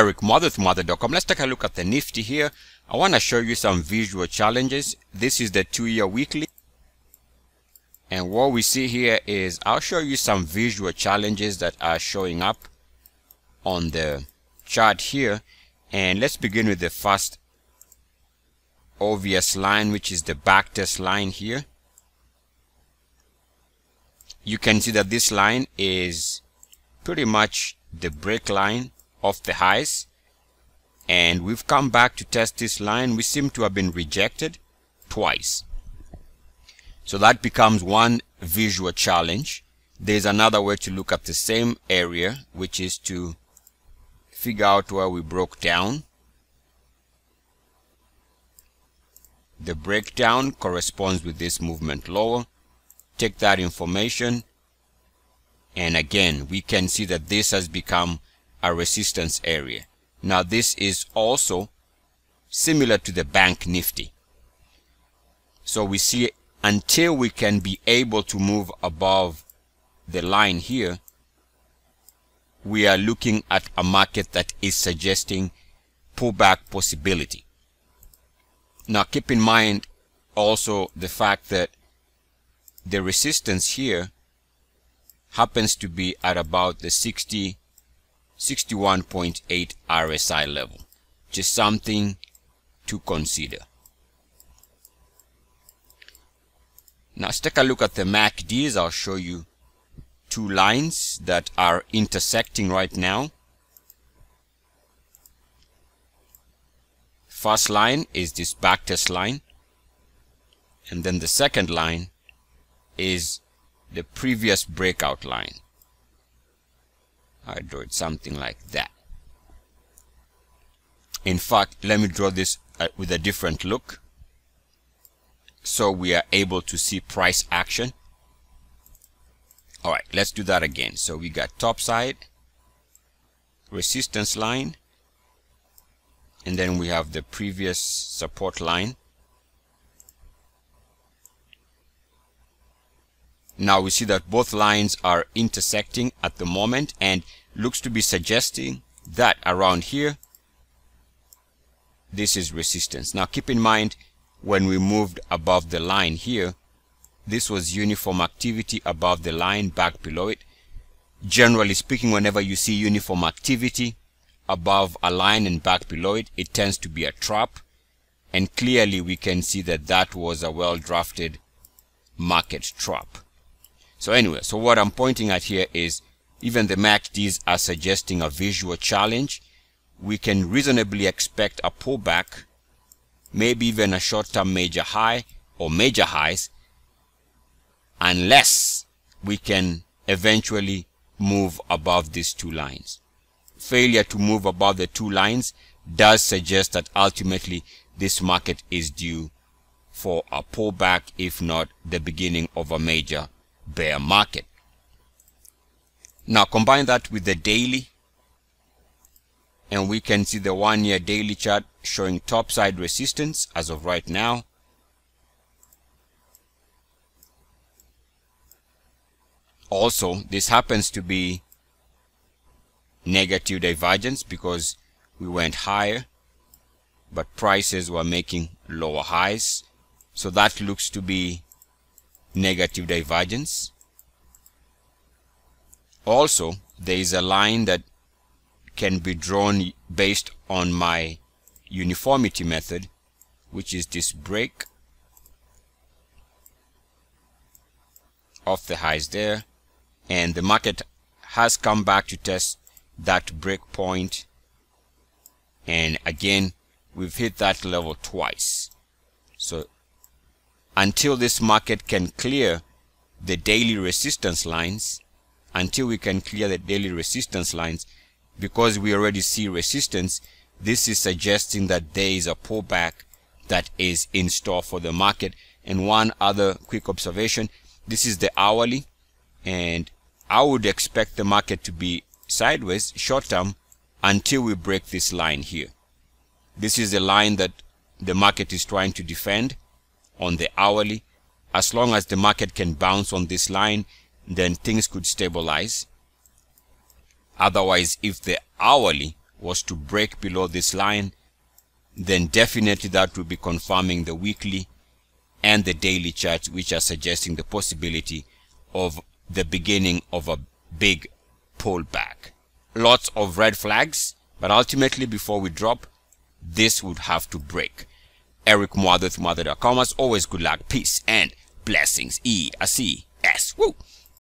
Eric Muathe Muathe.com. Let's take a look at the Nifty here. I want to show you some visual challenges. This is the two-year weekly. And what we see here is I'll show you some visual challenges that are showing up on the chart here. And let's begin with the first obvious line, which is the backtest line here. You can see that this line is pretty much the break line of the highs. And we've come back to test this line. We seem to have been rejected twice. So that becomes one visual challenge. There's another way to look at the same area which is to figure out where we broke down. The breakdown corresponds with this movement lower. Take that information. And again we can see that this has become a resistance area. Now this is also similar to the bank nifty. So we see until we can be able to move above the line here we are looking at a market that is suggesting pullback possibility. Now keep in mind also the fact that the resistance here happens to be at about the 60 61.8 RSI level just something to consider. Now let's take a look at the MACDs I'll show you two lines that are intersecting right now. First line is this backtest line and then the second line is the previous breakout line. It something like that. In fact, let me draw this uh, with a different look so we are able to see price action. All right, let's do that again. So we got top side, resistance line, and then we have the previous support line. Now we see that both lines are intersecting at the moment and looks to be suggesting that around here this is resistance. Now keep in mind when we moved above the line here this was uniform activity above the line back below it. Generally speaking whenever you see uniform activity above a line and back below it it tends to be a trap and clearly we can see that that was a well drafted market trap. So anyway, so what I'm pointing at here is even the MACDs are suggesting a visual challenge. We can reasonably expect a pullback, maybe even a short-term major high or major highs, unless we can eventually move above these two lines. Failure to move above the two lines does suggest that ultimately this market is due for a pullback, if not the beginning of a major bear market. Now combine that with the daily and we can see the one year daily chart showing topside resistance as of right now. Also, this happens to be negative divergence because we went higher but prices were making lower highs. So that looks to be negative divergence. Also, there is a line that can be drawn based on my uniformity method, which is this break of the highs there. And the market has come back to test that break point. And again, we've hit that level twice. So until this market can clear the daily resistance lines, until we can clear the daily resistance lines, because we already see resistance, this is suggesting that there is a pullback that is in store for the market. And one other quick observation, this is the hourly, and I would expect the market to be sideways short term until we break this line here. This is the line that the market is trying to defend on the hourly. As long as the market can bounce on this line, then things could stabilize. Otherwise, if the hourly was to break below this line, then definitely that would be confirming the weekly and the daily charts, which are suggesting the possibility of the beginning of a big pullback. Lots of red flags, but ultimately before we drop, this would have to break. Eric Muathe, Muathe.com. As always, good luck, peace, and blessings. E, A, C, S. Woo!